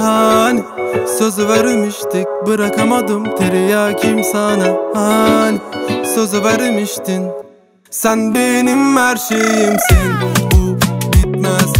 Hani sözü vermiştik bırakamadım teriyakiyim sana? Hani sözü vermiştin. Sen benim her şeyimsin. Bu bitmez.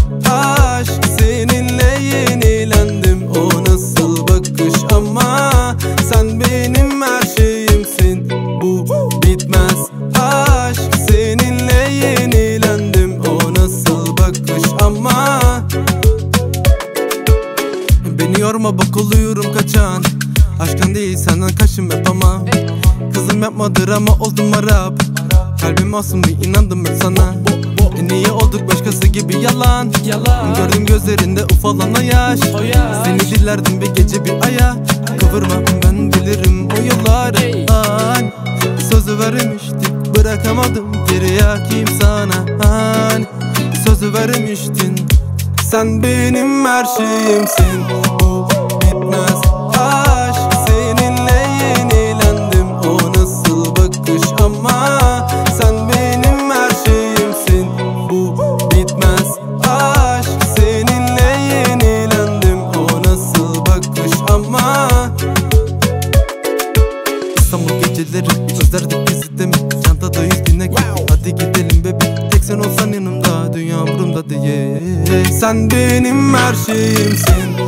Beni yorma bak oluyorum kaçan. Aşktan değil senden kaçım hep ama. Kızım yapmadır ama oldum Arap. Kalbim masum bir inandım ben sana. En iyi olduk başkası gibi? Yalan. Gördüm gözlerinde ufalana yaş O yaş. Seni dilerdim bir gece bir aya. Kıvırma ben bilirim o yolları. Hani Sözü vermiştik bırakamadım. Geri yakim sana Hani Sözü vermiştin Sen benim her şeyimsin. Bu bitmez aşk. Seninle yenilendim. O nasıl bakış ama Sen benim her şeyimsin. Bu bitmez aşk. Seninle yenilendim. O nasıl bakış ama İstanbul geceleri özlerdik bizi umurumda değil Sen benim her şeyimsin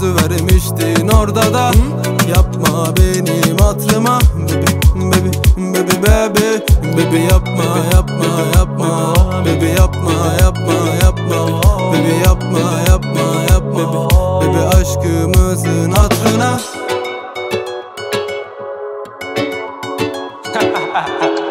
Sözü vermiştin orada da. Yapma benim hatırıma. Bebi, bebi, bebi, bebi Bebi. Yapma, yapma, yapma. Bebi. Yapma, yapma, yapma. Bebi yapma, yapma, yapma. Bebi. Aşkımızın hatırına. Ha ha ha ha